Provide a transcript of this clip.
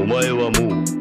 お前はもう